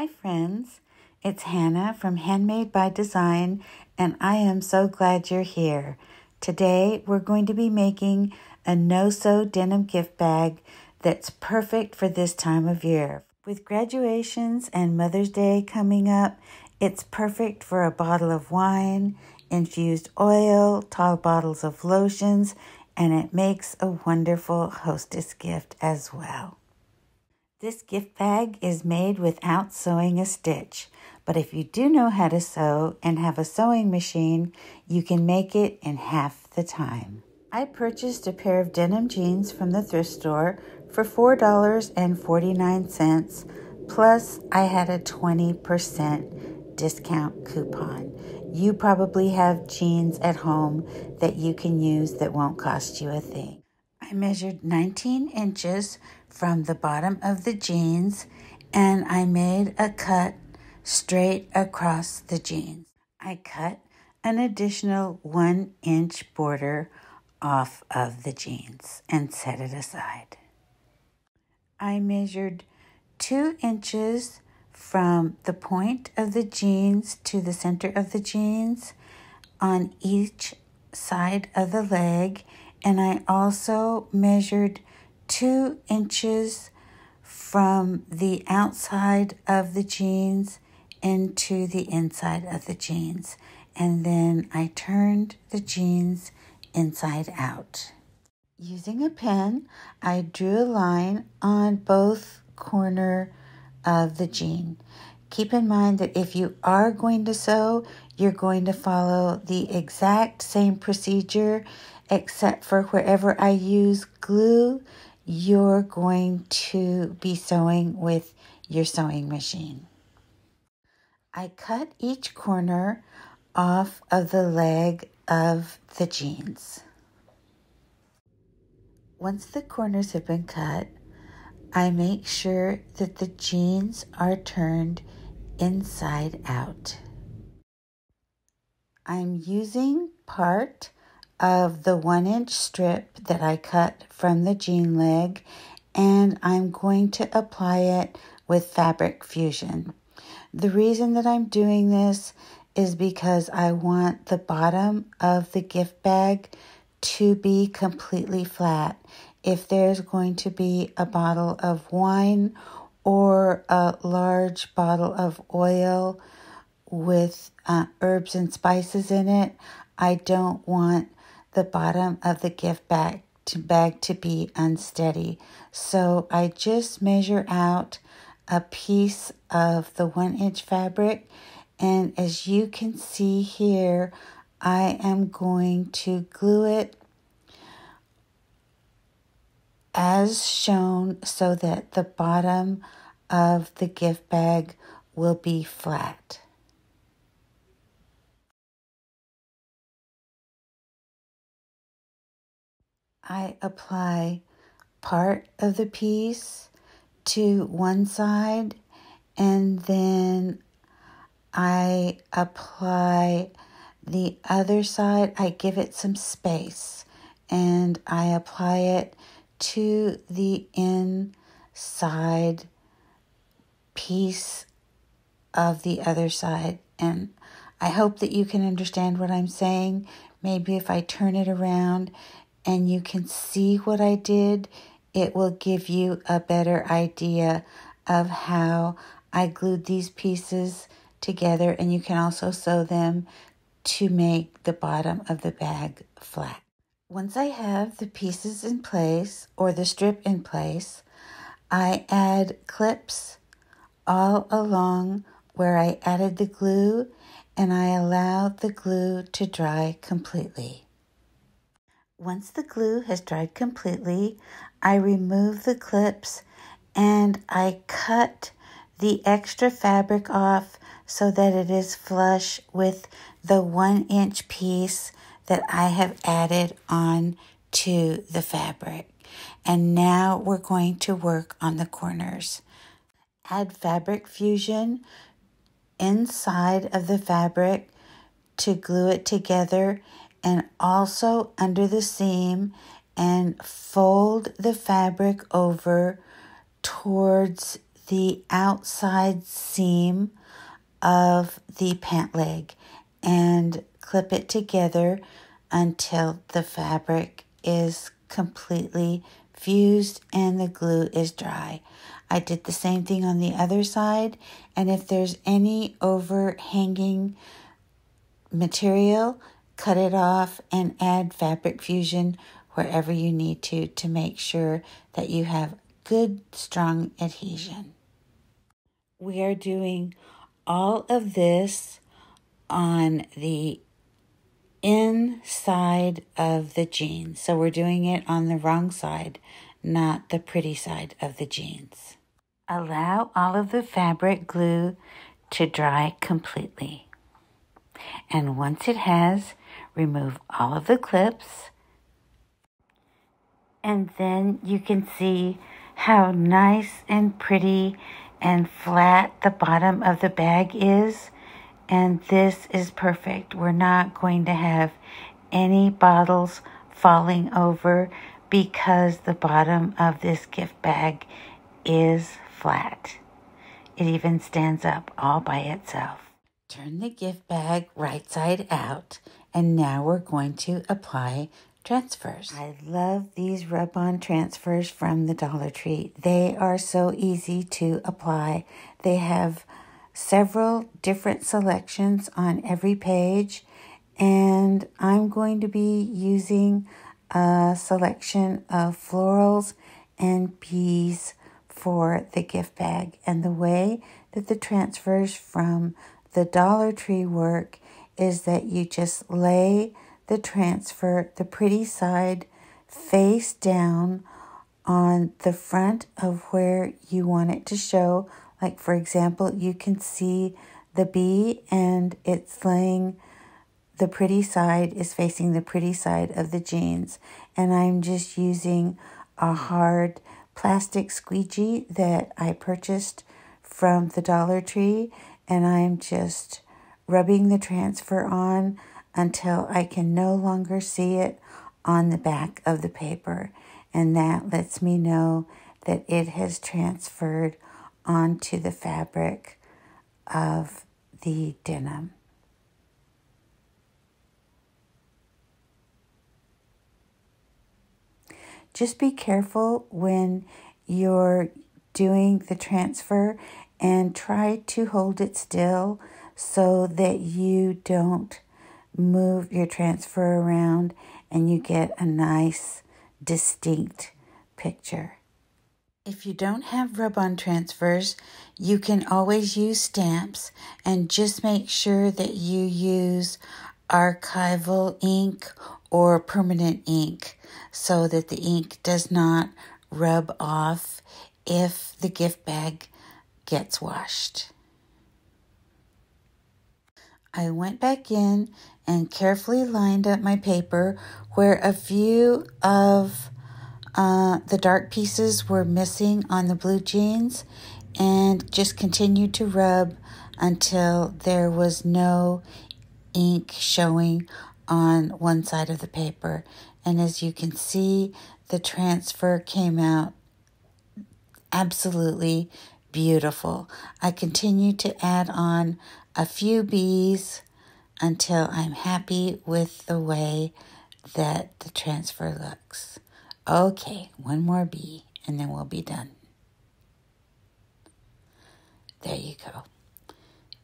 Hi, friends. It's Hannah from Handmade by Design, and I am so glad you're here. Today, we're going to be making a no sew denim gift bag that's perfect for this time of year. With graduations and Mother's Day coming up, it's perfect for a bottle of wine, infused oil, tall bottles of lotions, and it makes a wonderful hostess gift as well. This gift bag is made without sewing a stitch, but if you do know how to sew and have a sewing machine, you can make it in half the time. I purchased a pair of denim jeans from the thrift store for $4.49, plus I had a 20% discount coupon. You probably have jeans at home that you can use that won't cost you a thing. I measured 19 inches from the bottom of the jeans and I made a cut straight across the jeans. I cut an additional one inch border off of the jeans and set it aside. I measured two inches from the point of the jeans to the center of the jeans on each side of the leg and I also measured two inches from the outside of the jeans into the inside of the jeans. And then I turned the jeans inside out. Using a pen, I drew a line on both corner of the jean. Keep in mind that if you are going to sew, you're going to follow the exact same procedure except for wherever I use glue, you're going to be sewing with your sewing machine. I cut each corner off of the leg of the jeans. Once the corners have been cut, I make sure that the jeans are turned inside out. I'm using part of the one inch strip that I cut from the jean leg and I'm going to apply it with Fabric Fusion. The reason that I'm doing this is because I want the bottom of the gift bag to be completely flat. If there's going to be a bottle of wine or a large bottle of oil with uh, herbs and spices in it, I don't want the bottom of the gift bag to bag to be unsteady. So I just measure out a piece of the one inch fabric and as you can see here, I am going to glue it as shown so that the bottom of the gift bag will be flat. I apply part of the piece to one side and then I apply the other side. I give it some space and I apply it to the inside piece of the other side. And I hope that you can understand what I'm saying. Maybe if I turn it around and you can see what I did, it will give you a better idea of how I glued these pieces together and you can also sew them to make the bottom of the bag flat. Once I have the pieces in place or the strip in place, I add clips all along where I added the glue and I allow the glue to dry completely. Once the glue has dried completely, I remove the clips and I cut the extra fabric off so that it is flush with the one inch piece that I have added on to the fabric. And now we're going to work on the corners. Add fabric fusion inside of the fabric to glue it together and also under the seam and fold the fabric over towards the outside seam of the pant leg and clip it together until the fabric is completely fused and the glue is dry. I did the same thing on the other side and if there's any overhanging material, cut it off and add fabric fusion wherever you need to to make sure that you have good strong adhesion. We are doing all of this on the inside of the jeans. So we're doing it on the wrong side, not the pretty side of the jeans. Allow all of the fabric glue to dry completely. And once it has, remove all of the clips. And then you can see how nice and pretty and flat the bottom of the bag is. And this is perfect. We're not going to have any bottles falling over because the bottom of this gift bag is flat. It even stands up all by itself. Turn the gift bag right side out and now we're going to apply transfers. I love these rub-on transfers from the Dollar Tree. They are so easy to apply. They have several different selections on every page and I'm going to be using a selection of florals and bees for the gift bag and the way that the transfers from the Dollar Tree work is that you just lay the transfer, the pretty side, face down on the front of where you want it to show. Like, for example, you can see the bee and it's laying the pretty side is facing the pretty side of the jeans. And I'm just using a hard plastic squeegee that I purchased from the Dollar Tree and I'm just rubbing the transfer on until I can no longer see it on the back of the paper. And that lets me know that it has transferred onto the fabric of the denim. Just be careful when you're doing the transfer and try to hold it still so that you don't move your transfer around and you get a nice distinct picture. If you don't have rub on transfers, you can always use stamps and just make sure that you use archival ink or permanent ink so that the ink does not rub off if the gift bag gets washed. I went back in and carefully lined up my paper where a few of uh, the dark pieces were missing on the blue jeans and just continued to rub until there was no ink showing on one side of the paper. And as you can see, the transfer came out absolutely beautiful. I continued to add on a few bees until I'm happy with the way that the transfer looks. Okay, one more bee and then we'll be done. There you go.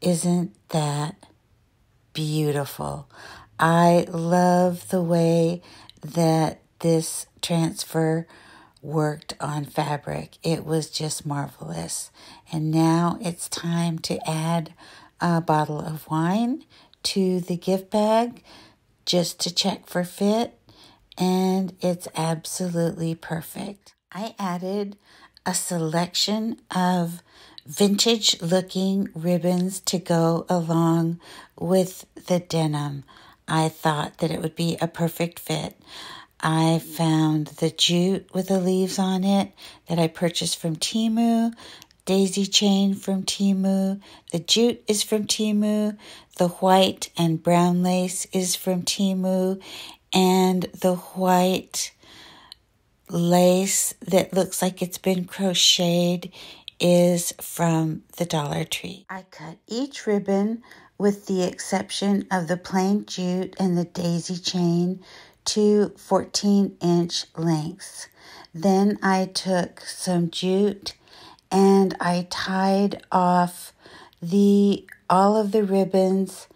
Isn't that beautiful? I love the way that this transfer worked on fabric. It was just marvelous. And now it's time to add a bottle of wine to the gift bag just to check for fit. And it's absolutely perfect. I added a selection of vintage looking ribbons to go along with the denim. I thought that it would be a perfect fit. I found the jute with the leaves on it that I purchased from Temu, daisy chain from Temu, The jute is from Temu, The white and brown lace is from Temu, And the white lace that looks like it's been crocheted is from the Dollar Tree. I cut each ribbon with the exception of the plain jute and the daisy chain to 14 inch lengths. Then I took some jute and I tied off the all of the ribbons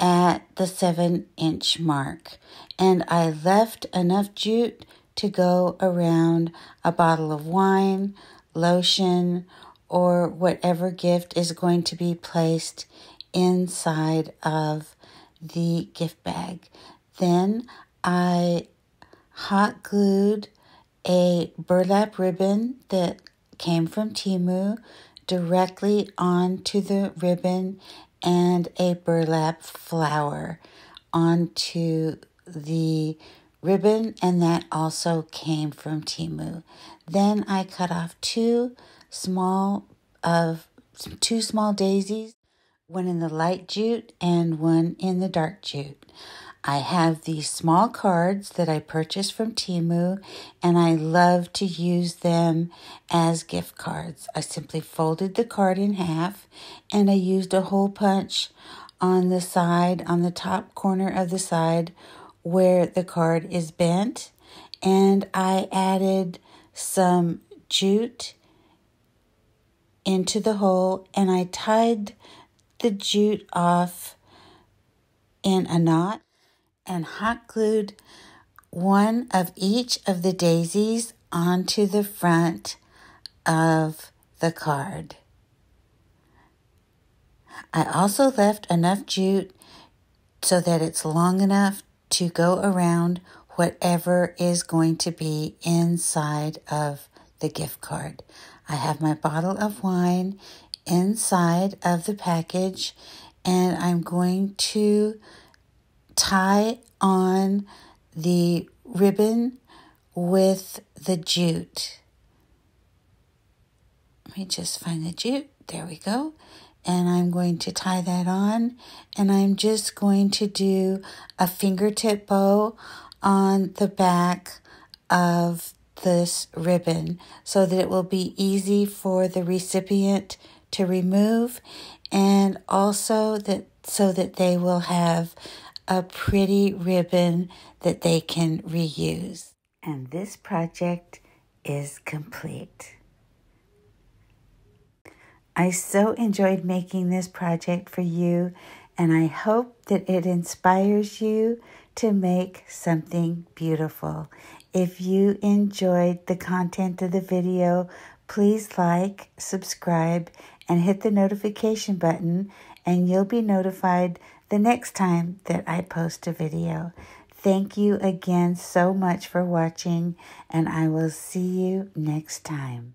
at the 7 inch mark and I left enough jute to go around a bottle of wine, lotion, or whatever gift is going to be placed inside of the gift bag. Then I hot glued a burlap ribbon that came from Temu directly onto the ribbon and a burlap flower onto the ribbon, and that also came from Temu. Then I cut off two small of two small daisies, one in the light jute and one in the dark jute. I have these small cards that I purchased from Temu and I love to use them as gift cards. I simply folded the card in half and I used a hole punch on the side, on the top corner of the side where the card is bent and I added some jute into the hole and I tied the jute off in a knot and hot glued one of each of the daisies onto the front of the card. I also left enough jute so that it's long enough to go around whatever is going to be inside of the gift card. I have my bottle of wine inside of the package and I'm going to tie on the ribbon with the jute. Let me just find the jute. There we go. And I'm going to tie that on. And I'm just going to do a fingertip bow on the back of this ribbon so that it will be easy for the recipient to remove and also that so that they will have a pretty ribbon that they can reuse. And this project is complete. I so enjoyed making this project for you, and I hope that it inspires you to make something beautiful. If you enjoyed the content of the video, please like, subscribe, and hit the notification button, and you'll be notified the next time that I post a video. Thank you again so much for watching, and I will see you next time.